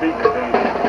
They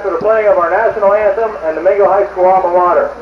for the playing of our national anthem and the Mingo High School alma mater?